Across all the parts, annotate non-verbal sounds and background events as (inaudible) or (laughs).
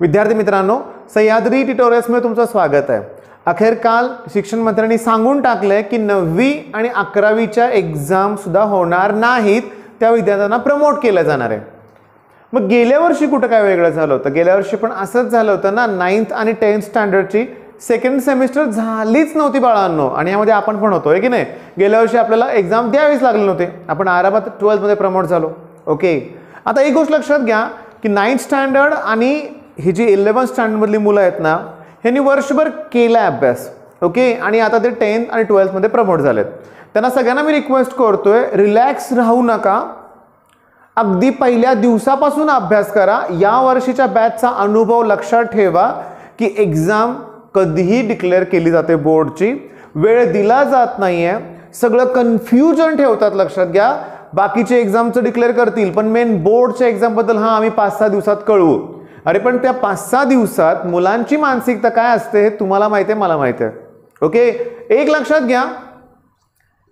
विद्यार्थी मित्रांनो सह्याद्री ट्युटोरियल्समध्ये तुमचं स्वागत आहे. अखेर काल शिक्षण मंत्र्यांनी सांगून टाकलंय की नववी आणि अकरावीच्या एक्झाम सुद्धा होणार नाहीत त्या विद्यार्थ्यांना प्रमोट केलं जाणार आहे. मग गेल्या वर्षी कुठं काय वेगळं झालं होतं? गेल्या वर्षी पण असंच झालं होतं ना नाईन्थ आणि टेन्थ स्टँडर्डची सेकंड सेमिस्टर झालीच नव्हती बाळांनो. आणि यामध्ये आपण पण होतो आहे की नाही? गेल्या वर्षी आपल्याला एक्झाम द्यावीच लागली नव्हती. आपण आरामात ट्वेल्थमध्ये प्रमोट झालो. ओके आता एक गोष्ट लक्षात घ्या की नाईन्थ स्टँडर्ड आणि ही जी इलेवन स्टँडर्डमधली मुलं आहेत ना ह्यांनी वर्षभर केला अभ्यास ओके आणि आता ते टेन्थ आणि ट्वेल्थमध्ये प्रमोट झालेत. त्यांना सगळ्यांना मी रिक्वेस्ट करतोय रिलॅक्स राहू नका. अगदी पहिल्या दिवसापासून अभ्यास करा. या वर्षीच्या बॅचचा अनुभव लक्षात ठेवा की एक्झाम कधीही डिक्लेअर केली जाते बोर्डची वेळ दिला जात नाही आहे सगळं कन्फ्युजन ठेवतात लक्षात घ्या. बाकीचे एक्झामचं डिक्लेअर करतील पण मेन बोर्डच्या एक्झामबद्दल हां आम्ही पाच सहा दिवसात कळवू. अरे पण त्या पाच सहा दिवसात मुलांची मानसिकता काय असते हे तुम्हाला माहिती आहे मला माहिती आहे. ओके? एक लक्षात घ्या.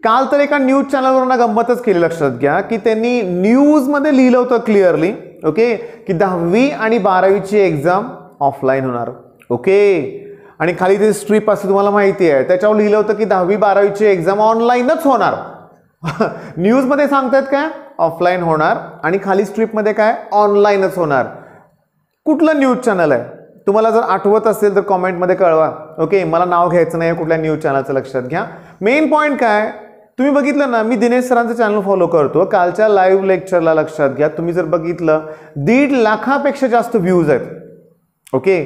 काल तर एका न्यूज चॅनलवर गंमतच केली लक्षात घ्या की त्यांनी न्यूजमध्ये लिहिलं होतं क्लिअरली ओके की दहावी आणि बारावीची एक्झाम ऑफलाईन होणार ओके? आणि खाली ते स्ट्रीप असते तुम्हाला माहिती आहे. त्याच्यावर लिहिलं होतं की दहावी बारावीची एक्झाम ऑनलाईनच होणार. (laughs) न्यूजमध्ये सांगतायत काय? ऑफलाईन होणार आणि खाली स्ट्रीपमध्ये काय? ऑनलाईनच होणार. कुठलं न्यूज चॅनल आहे? तुम्हाला जर आठवत असेल तर कॉमेंटमध्ये कळवा. ओके मला नाव घ्यायचं नाही कुठल्या न्यूज चॅनलचं लक्षात घ्या. मेन पॉईंट काय? तुम्ही बघितलं ना मी दिनेश सरांचं चॅनल फॉलो करतो. कालच्या लाईव्ह लेक्चरला लक्षात घ्या. तुम्ही जर बघितलं दीड लाखापेक्षा जास्त व्ह्यूज आहेत. ओके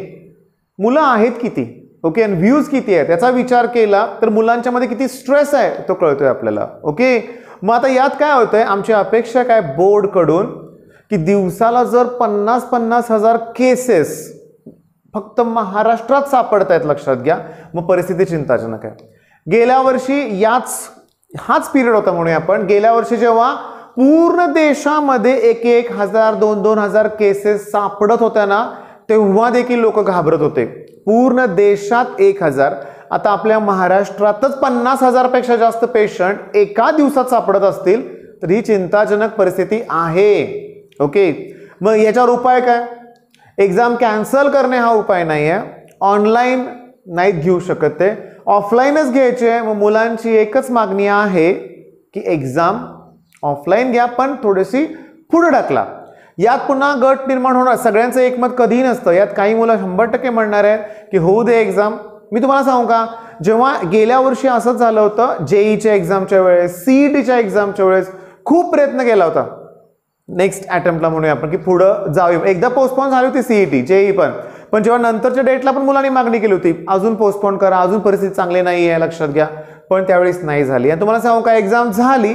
मुलं आहेत किती? ओके आणि व्ह्यूज किती आहेत? त्याचा विचार केला तर मुलांच्यामध्ये किती स्ट्रेस आहे तो कळतोय आपल्याला. ओके मग आता यात काय होतंय? आमची अपेक्षा काय? बोर्डकडून की दिवसाला जर पन्नास पन्नास हजार केसेस फक्त महाराष्ट्रात सापडत आहेत लक्षात घ्या. मग परिस्थिती चिंताजनक आहे. गेल्या वर्षी याच हाच पिरियड होता म्हणूया आपण. गेल्या वर्षी जेव्हा पूर्ण देशामध्ये एक एक हजार दोन दोन हजार केसेस सापडत होत्या ना तेव्हा देखील लोक घाबरत होते. पूर्ण देशात एक हजार. आता आपल्या महाराष्ट्रातच पन्नास हजारपेक्षा जास्त पेशंट एका दिवसात सापडत असतील तर ही चिंताजनक परिस्थिती आहे. ओके मग याच्यावर उपाय काय? एक्झाम कॅन्सल करणे हा उपाय नाही आहे ऑनलाईन नाहीत घेऊ शकत ते. ऑफलाईनच घ्यायचे. आहे मग मुलांची एकच मागणी आहे की एक्झाम ऑफलाईन घ्या पण थोडीशी पुढे टाकला यात पुन्हा गट निर्माण होणार. सगळ्यांचं एकमत कधीही नसतं. यात काही मुलं शंभर टक्के म्हणणार आहेत की होऊ दे एक्झाम मी तुम्हाला सांगू का? जेव्हा गेल्या वर्षी असंच झालं होतं जेईच्या एक्झामच्या वेळेस सीईटीच्या एक्झामच्या वेळेस खूप प्रयत्न केला होता. नेक्स्ट अटेम्प्टला म्हणूया आपण की पुढं जाऊया. एकदा पोस्टपॉन झाली होती सीईटी जेई पण. पण जेव्हा नंतरच्या डेटला पण मुलांनी मागणी केली होती अजून पोस्टपोन करा अजून परिस्थिती चांगली नाही आहे लक्षात घ्या. पण त्यावेळेस नाही झाली. आणि तुम्हाला सांगू का एक्झाम झाली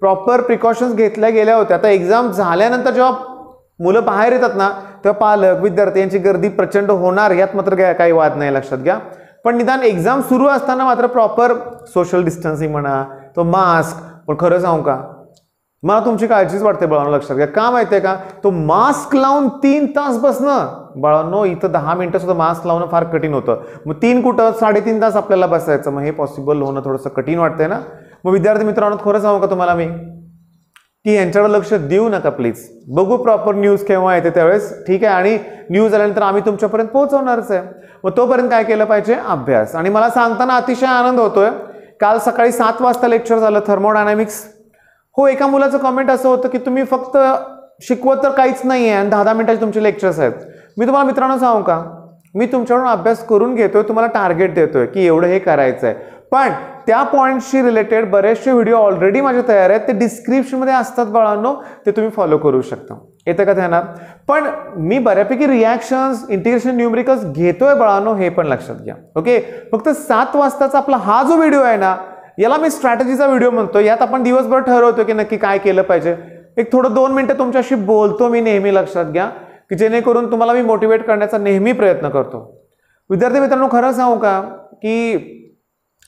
प्रॉपर प्रिकॉशन्स घेतल्या गेल्या होत्या. आता एक्झाम झाल्यानंतर जेव्हा मुलं बाहेर येतात ना तेव्हा पालक विद्यार्थी यांची गर्दी प्रचंड होणार यात मात्र काही वाद नाही लक्षात घ्या. पण निदान एक्झाम सुरू असताना मात्र प्रॉपर सोशल डिस्टन्सिंग म्हणा तो मास्क पण खरं सांगू का मला तुमची काळजीच वाटते बाळांनो लक्षात घ्या. का माहिती आहे का? तो मास्क लावून तीन तास बसणं. बाळांनो इथं दहा मिनटं सुद्धा मास्क लावणं फार कठीण होतं. मग तीन कुठं? साडेतीन तास आपल्याला बसायचं. मग हे पॉसिबल होणं थोडंसं कठीण वाटतंय ना? मग विद्यार्थी मित्रांनो खरं सांगू का तुम्हाला मी? की यांच्याकडे लक्ष देऊ नका प्लीज बघू प्रॉपर न्यूज केव्हा येते त्यावेळेस. ठीक आहे? आणि न्यूज आल्यानंतर आम्ही तुमच्यापर्यंत पोहोचवणारच आहे. मग तोपर्यंत काय केलं पाहिजे? अभ्यास. आणि मला सांगताना अतिशय आनंद होतोय. काल सकाळी सात वाजता लेक्चर झालं थर्मोडायनामिक्स हो एका मुलाचं कमेंट असं होतं की तुम्ही फक्त शिकवत तर काहीच नाही आहे आणि दहा दहा मिनिटाचे तुमचे लेक्चर्स आहेत. मी तुम्हाला मित्रांनो सांगू का? मी तुमच्याकडून अभ्यास करून घेतोय तुम्हाला टार्गेट देतोय की एवढं हे करायचं आहे पण त्या पॉईंटशी रिलेटेड बरेचसे व्हिडिओ ऑलरेडी माझे तयार आहेत. ते डिस्क्रिप्शनमध्ये असतात बाळांनो ते तुम्ही फॉलो करू शकता. येतं का ध्यानात? पण मी बऱ्यापैकी रिॲक्शन्स इंटिग्रेशन न्यूमरिकल्स घेतोय बाळांनो हे पण लक्षात घ्या. ओके फक्त सात वाजताचा आपला हा जो व्हिडिओ आहे ना याला मी स्ट्रॅटेजीचा व्हिडिओ म्हणतो. यात आपण दिवसभर ठरवतो की नक्की काय केलं पाहिजे. एक थोडं दोन मिनटं तुमच्याशी बोलतो मी नेहमी लक्षात घ्या की जेणेकरून तुम्हाला मी मोटिवेट करण्याचा नेहमी प्रयत्न करतो. विद्यार्थी मित्रांनो खरं सांगू का की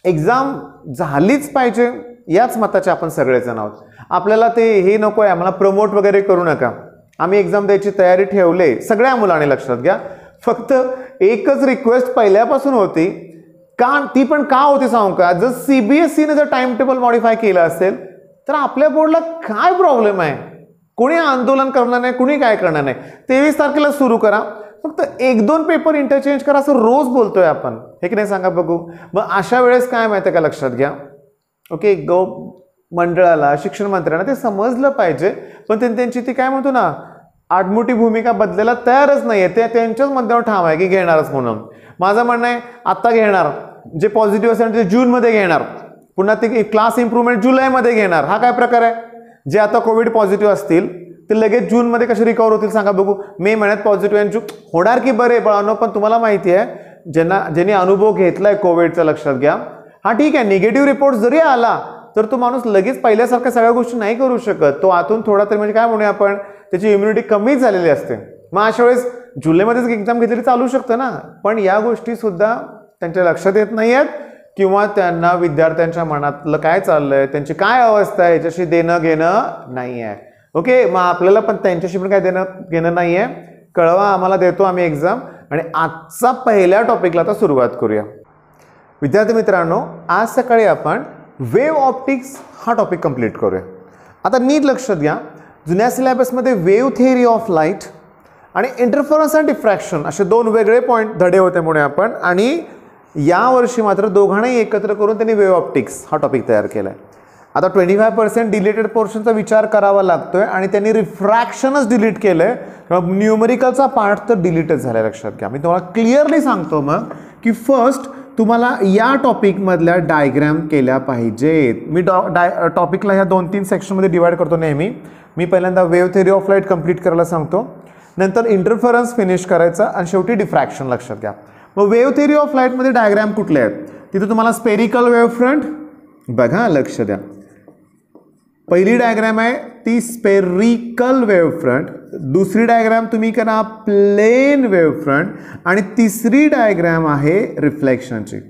एक्झाम झालीच पाहिजे याच मताचे आपण सगळेजण आहोत. आपल्याला ते हे नको आहे आम्हाला प्रमोट वगैरे करू नका. आम्ही एक्झाम द्यायची तयारी ठेवले सगळ्या मुलांनी लक्षात घ्या. फक्त एकच रिक्वेस्ट पहिल्यापासून होती का ती पण का होती सांगू का? जर सीबीएसईने जर टाइम टेबल मॉडीफाय केलं असेल तर आपल्या बोर्डला काय प्रॉब्लेम आहे? कोणी आंदोलन करणार नाही कुणी काय करणार नाही? तेवीस तारखेला सुरू करा. फक्त एक दोन पेपर इंटरचेंज करा असं रोज बोलतोय आपण. हे की नाही सांगा बघू. मग अशा वेळेस काय माहिती आहे का लक्षात घ्या. ओके गौ मंडळाला शिक्षण मंत्र्यांना ते समजलं पाहिजे. पण त्यांनी त्यांची ती काय म्हणतो ना आडमुठी भूमिका बदलायला तयारच नाही आहे ते त्यांच्याच मध्यावर ठाम आहे की घेणारच म्हणून. माझं म्हणणं आहे आत्ता घेणार. जे पॉझिटिव्ह असेल ते जूनमध्ये घेणार. पुन्हा ते क्लास इम्प्रूव्हमेंट जुलैमध्ये घेणार. हा काय प्रकार आहे? जे आता कोविड पॉझिटिव्ह असतील ते लगेच जूनमध्ये कसे रिकवर होतील सांगा बघू. मे महिन्यात पॉझिटिव्ह आणि जून. होणार की बरे बळानो पण तुम्हाला माहिती आहे ज्यांना ज्यांनी अनुभव घेतला आहे कोविडचा लक्षात घ्या. हा ठीक आहे निगेटिव्ह रिपोर्ट जरी आला तर तो माणूस लगेच पहिल्यासारख्या सगळ्या गोष्टी नाही करू शकत. तो आतून थोडा तरी म्हणजे काय म्हणूया आपण? त्याची इम्युनिटी कमी झालेली असते. मग अशा वेळेस जुलैमध्येच एक्झाम घेतली चालू शकतं ना? पण या गोष्टीसुद्धा त्यांच्या लक्षात येत नाही आहेत किंवा त्यांना विद्यार्थ्यांच्या मनातलं काय चाललं आहे त्यांची काय अवस्था आहे याच्याशी देणं घेणं नाही आहे ओके? मग आपल्याला पण त्यांच्याशी पण काय देणं घेणं नाही आहे कळवा आम्हाला देतो आम्ही एक्झाम आणि आजचा पहिल्या टॉपिकला आता सुरुवात करूया. विद्यार्थी मित्रांनो आज सकाळी आपण वेव ऑप्टिक्स हा टॉपिक कंप्लीट करूया. आता नीट लक्षात घ्या जुन्या सिलेबसमध्ये वेव थिअरी ऑफ लाइट आणि इंटरफरन्स अँड डिफ्रॅक्शन असे दोन वेगळे पॉईंट धडे होते म्हणून आपण. आणि यावर्षी मात्र दोघांनाही एकत्र करून त्यांनी वेव ऑप्टिक्स हा टॉपिक तयार केला आहे आता ट्वेंटी फाय पर्सेंट डिलेटेड पोर्शनचा विचार करावा लागतोय आणि त्यांनी रिफ्रॅक्शनच डिलीट केलं आहे न्यूमरिकलचा पार्ट तर डिलीटच झाला लक्षात घ्या. मी तुम्हाला क्लिअरली सांगतो मग की फर्स्ट तुम्हाला या टॉपिकमधल्या डायग्रॅम केल्या पाहिजेत. मी डॉ डाय टॉपिकला ह्या दोन तीन सेक्शनमध्ये डिवाईड करतो नेहमी. मी पहिल्यांदा wave theory of light complete करायला सांगतो. नंतर इंटरफरन्स फिनिश करायचा आणि शेवटी डिफ्रॅक्शन लक्षात घ्या. मग वेव्ह थेरी ऑफ लाईटमध्ये डायग्रॅम कुठले आहेत? तिथे तुम्हाला स्पेरिकल वेव्ह फ्रंट बघा लक्ष द्या. पहिली डायग्रॅम आहे ती स्पेरिकल वेव फ्रंट दुसरी डायग्रॅम तुम्ही करा प्लेन वेव फ्रंट आणि तिसरी डायग्रॅम आहे रिफ्लेक्शनची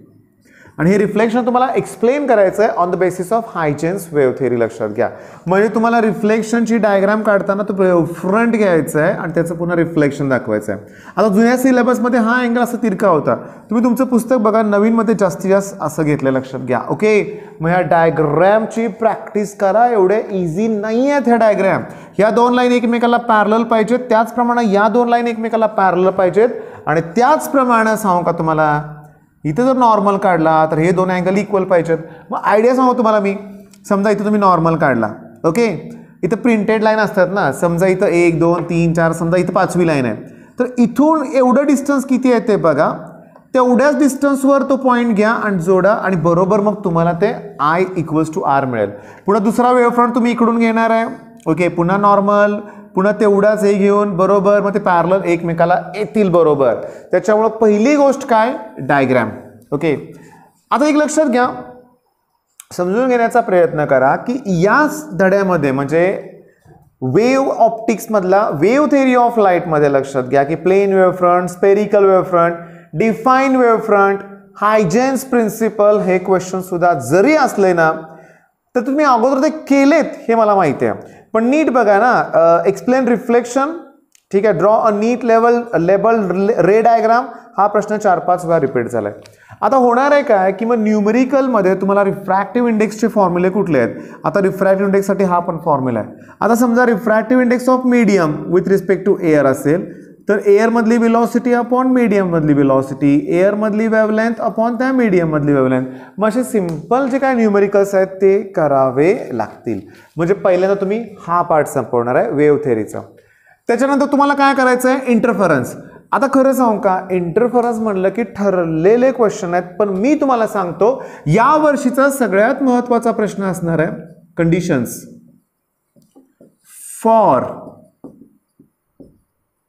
आणि हे रिफ्लेक्शन तुम्हाला एक्सप्लेन करायचं आहे on the basis of Huygens wave theory लक्षात घ्या. म्हणजे तुम्हाला रिफ्लेक्शनची डायग्राम काढताना तो फ्रंट घ्यायचा आहे आणि त्याचं पुन्हा रिफ्लेक्शन दाखवायचं आहे आता जुन्या सिलेबसमध्ये हा अँगल असा तिरका होता. तुम्ही तुमचं पुस्तक बघा नवीनमध्ये जास्तीत जास्त असं घेतलं लक्षात घ्या. ओके मग ह्या डायग्रॅमची प्रॅक्टिस करा. एवढे इझी नाही आहेत ह्या डायग्रॅम ह्या दोन लाईन एकमेकाला पॅरल पाहिजेत. त्याचप्रमाणे या दोन लाईन एकमेकाला पॅरल पाहिजेत. आणि त्याचप्रमाणे सांगू का तुम्हाला? इथं जर नॉर्मल काढला तर हे दोन अँगल इक्वल पाहिजेत. मग आयडिया सांगू तुम्हाला मी. समजा इथं तुम्ही नॉर्मल काढला. ओके इथं प्रिंटेड लाईन असतात ना. समजा इथं एक दोन तीन चार समजा इथं पाचवी लाईन आहे. तर इथून एवढं डिस्टन्स किती आहे ते बघा. तेवढ्याच डिस्टन्सवर तो पॉईंट घ्या आणि जोडा आणि बरोबर मग तुम्हाला ते आय इक्वल्स टू आर मिळेल. पुन्हा दुसरा वेव फ्रंट तुम्ही इकडून घेणार आहे. ओके पुन्हा नॉर्मल पुन्हा तेवढाच हे घेऊन बरोबर मग ते पॅरल एकमेकाला येतील बरोबर. त्याच्यामुळं पहिली गोष्ट काय? डायग्रॅम ओके आता एक लक्षात घ्या. समजून घेण्याचा प्रयत्न करा की याच धड्यामध्ये म्हणजे वेव ऑप्टिक्समधला वेव थेरी ऑफ लाईटमध्ये लक्षात घ्या की plane wave front spherical wave front define wave front Huygens principle हे क्वेश्चन सुद्धा जरी असले ना तर तुम्ही अगोदर ते केलेत हे मला माहिती आहे. पण नीट बघा ना एक्सप्लेन रिफ्लेक्शन ठीक आहे draw a neat level label ray diagram हा प्रश्न चार पाच वेळा रिपीट झाला आहे आता होणार आहे काय की मग न्यूमरिकलमध्ये तुम्हाला रिफ्रॅक्टिव्ह इंडेक्सचे फॉर्म्युले कुठले आहेत? आता रिफ्रॅक्टिव्ह इंडेक्ससाठी हा पण फॉर्म्युला आहे. आता समजा refractive index of medium with respect to air असेल तर एअरमधली विलॉसिटी अपॉन मीडियममधली विलॉसिटी एअरमधली वेवलेंथ अपॉन त्या मीडियममधली वेवलेंथ मग असे सिंपल जे काय न्यूमरिकल्स आहेत ते करावे लागतील. म्हणजे पहिल्यांदा तुम्ही हा पार्ट संपवणार आहे वेव थेरीचा त्याच्यानंतर तुम्हाला काय करायचं आहे इंटरफरन्स आता खरं सांगू का? इंटरफरन्स म्हणलं की ठरलेले क्वेश्चन आहेत पण मी तुम्हाला सांगतो या वर्षीचा सगळ्यात महत्त्वाचा प्रश्न असणार आहे conditions for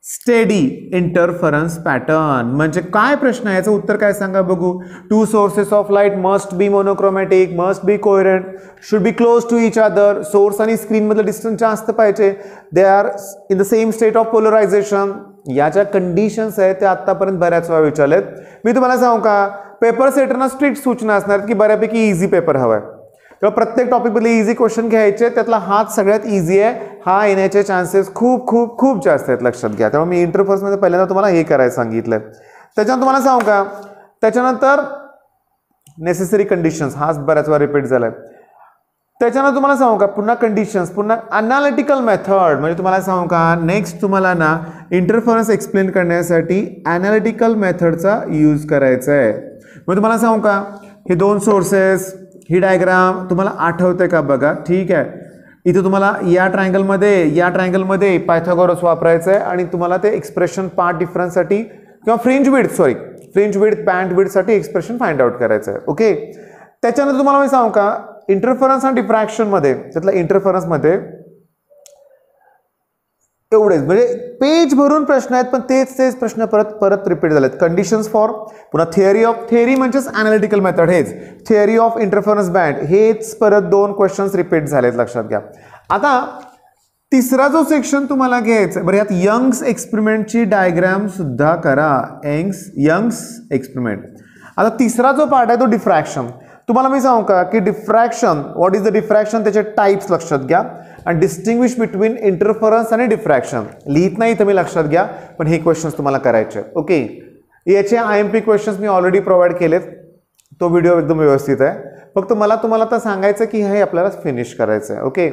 steady interference pattern. म्हणजे काय प्रश्न आहे? याचं उत्तर काय सांगा बघू. Two sources of light must be monochromatic must be coherent should be close to each other source आणि स्क्रीनमधलं डिस्टन्स जास्त पाहिजे. They are in the same state of polarization या ज्या कंडिशन्स आहेत त्या आत्तापर्यंत बऱ्याच वेळा विचारलेत. मी तुम्हाला सांगू का? पेपर सेटरना स्ट्रिक्ट सूचना असणार की बऱ्यापैकी इझी पेपर हवा आहे किंवा प्रत्येक टॉपिकमधले इझी क्वेश्चन घ्यायचे त्यातला हाच सगळ्यात इझी आहे. हा येण्याचे चान्सेस खूप खूप खूप जास्त आहेत लक्षात घ्या. त्यामुळे मी इंटरफर्समध्ये पहिल्यांदा तुम्हाला हे करायला सांगितलं त्याच्यानंतर तुम्हाला सांगू का? त्याच्यानंतर नेसेसरी कंडिशन्स हाच बऱ्याच वेळा रिपीट आहे त्याच्यानंतर तुम्हाला सांगू का? पुन्हा कंडिशन्स पुन्हा अनालिटिकल मेथड म्हणजे तुम्हाला सांगू का? नेक्स्ट तुम्हाला ना इंटरफरन्स एक्सप्लेन करण्यासाठी ॲनालिटिकल मेथडचा यूज करायचा आहे मग तुम्हाला सांगू का? हे दोन सोर्सेस ही डायग्राम तुम्हाला आठवते का बघा? ठीक आहे. इथे तुम्हाला या ट्रायंगलमध्ये या ट्रायंगलमध्ये पायथागोरस वापरायचं आहे आणि तुम्हाला ते एक्सप्रेशन पार्ट डिफरन्ससाठी किंवा fringe width sorry fringe width pant विडसाठी एक्सप्रेशन फाइंड आउट करायचं आहे. ओके त्याच्यानंतर तुम्हाला मी सांगू का? इंटरफरन्स आणि डिफ्रॅक्शनमध्ये त्यातल्या इंटरफरन्समध्ये एवढेच. म्हणजे पेज भरून प्रश्न आहेत पण तेच तेच प्रश्न परत परत रिपीट झालेत. कंडिशन्स फॉर पुन्हा थिअरी ऑफ थिअरी म्हणजेच अनालिटिकल मेथड हेच. थिअरी ऑफ इंटरफरन्स बँड हेच परत दोन क्वेश्चन्स रिपीट झालेत लक्षात घ्या. आता तिसरा जो सेक्शन तुम्हाला घ्यायचा आहे बरं यात यंग्स एक्सपेरिमेंटची डायग्राम सुद्धा करा. यंग्स यंग्स एक्सपेरिमेंट आता तिसरा जो पार्ट आहे तो डिफ्रॅक्शन तुम्हाला मी सांगू का की diffraction what is the diffraction त्याचे टाईप्स लक्षात घ्या. आणि डिस्टिंग्विश बिटवीन इंटरफरन्स आणि डिफ्रॅक्शन लिहित नाही तर मी लक्षात घ्या पण हे क्वेश्चन्स तुम्हाला करायचे ओके याचे आय एम पी क्वेश्चन्स मी ऑलरेडी प्रोव्हाइड केलेत तो व्हिडिओ एकदम व्यवस्थित आहे फक्त मला तुम्हाला आता सांगायचं की हे आपल्याला फिनिश करायचं आहे ओके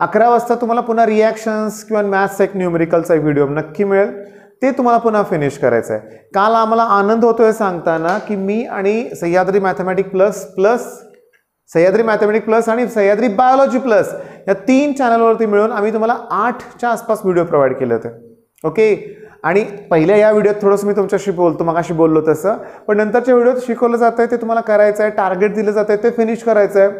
अकरा वाजता तुम्हाला पुन्हा रिॲक्शन्स किंवा मॅथ्स एक न्यूमेरिकलचा व्हिडिओ नक्की मिळेल ते तुम्हाला पुन्हा फिनिश करायचं आहे काल आम्हाला आनंद होतो आहे सांगताना की मी आणि Sahyadri mathematic plus plus Sahyadri mathematic plus आणि सह्याद्री बायोलॉजी प्लस या तीन चॅनलवरती मिळून आम्ही तुम्हाला आठच्या आसपास व्हिडिओ प्रोव्हाइड केले होते. ओके आणि पहिल्या या व्हिडिओत थोडंसं मी तुमच्याशी बोलतो मगाशी बोललो तसं. पण नंतरच्या व्हिडिओत शिकवलं जातं आहे ते तुम्हाला करायचं आहे टार्गेट दिलं जातं आहे ते फिनिश करायचं आहे.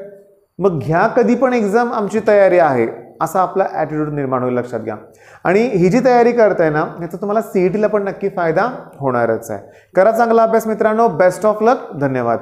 मग घ्या कधी पण एक्झाम आमची तयारी आहे असा आपला ॲटिट्यूड निर्माण होईल लक्षात घ्या. आणि ही जी तयारी करताय ना याचा तुम्हाला सी ई टीला पण नक्की फायदा होणारच आहे. करा चांगला अभ्यास मित्रांनो. बेस्ट ऑफ लक धन्यवाद.